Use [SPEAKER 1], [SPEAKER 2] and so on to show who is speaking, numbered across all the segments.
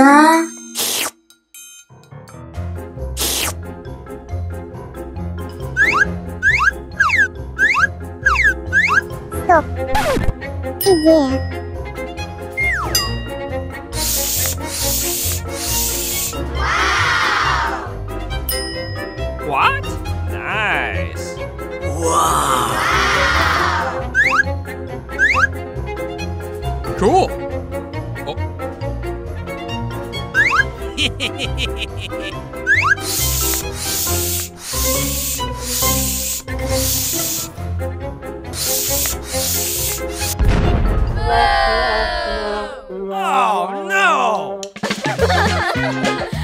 [SPEAKER 1] Pizza.
[SPEAKER 2] Stop. Yeah.
[SPEAKER 3] What? Nice. Wow. Cool. Oh no!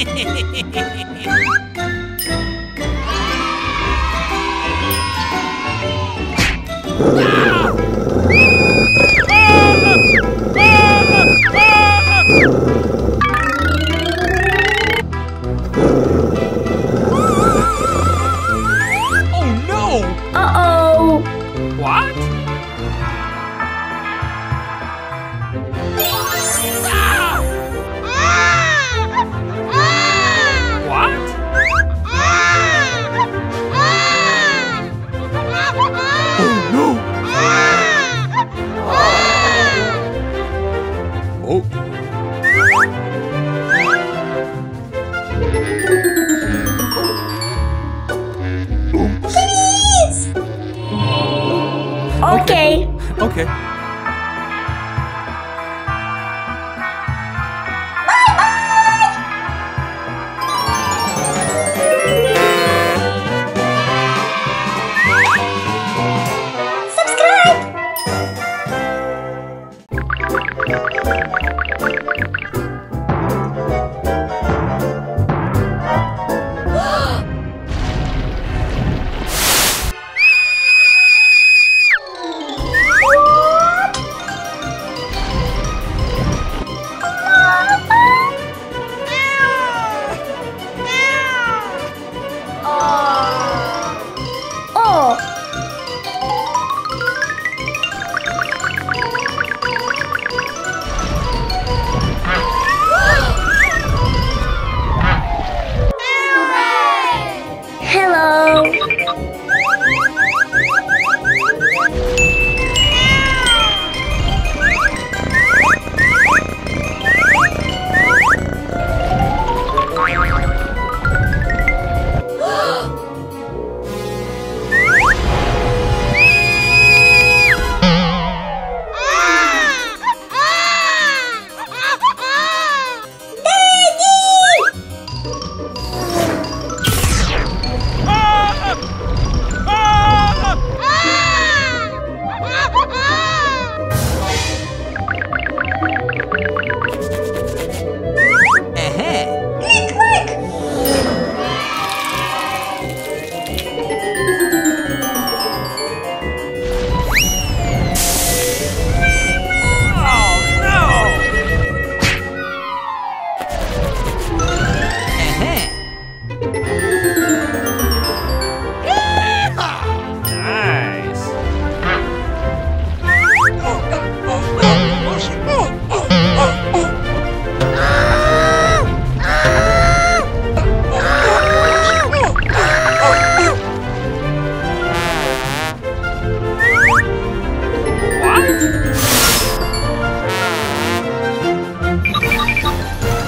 [SPEAKER 3] Oh
[SPEAKER 2] Okay.
[SPEAKER 3] Okay. Bye bye. Subscribe.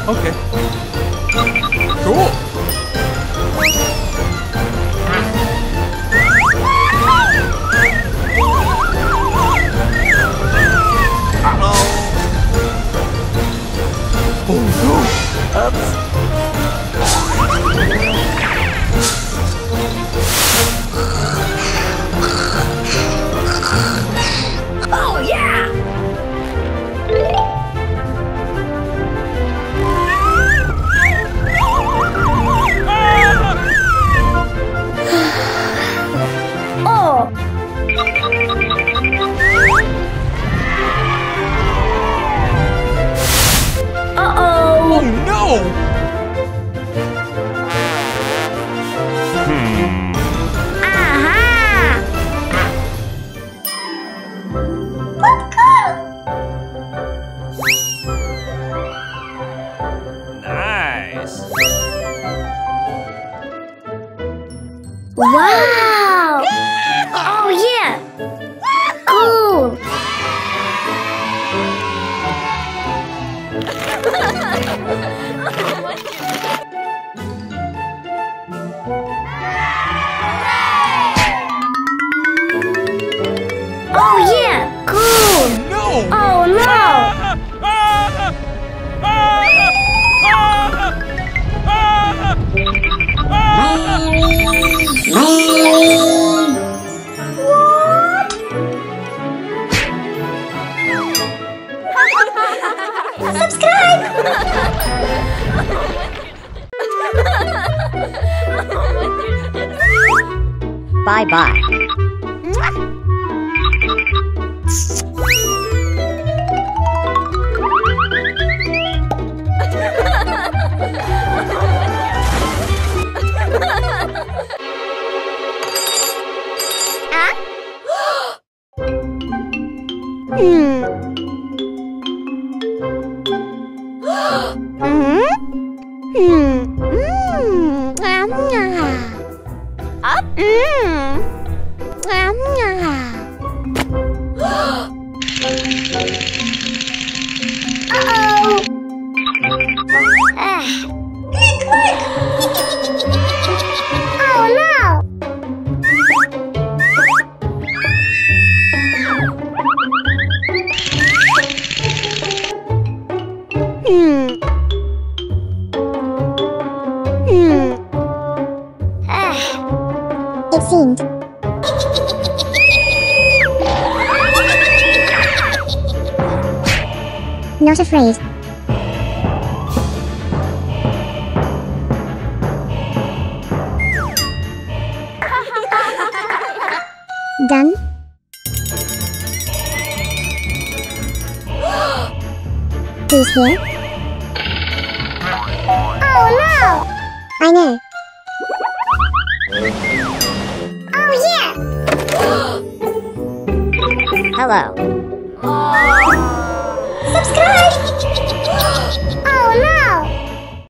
[SPEAKER 3] Okay.
[SPEAKER 1] Bye bye.
[SPEAKER 2] Hmm. Hmm? Up. Hmm. Ám Not afraid. Done? Who's here? Oh no! I know. Oh yeah!
[SPEAKER 1] Hello.
[SPEAKER 2] Subscribe! oh no!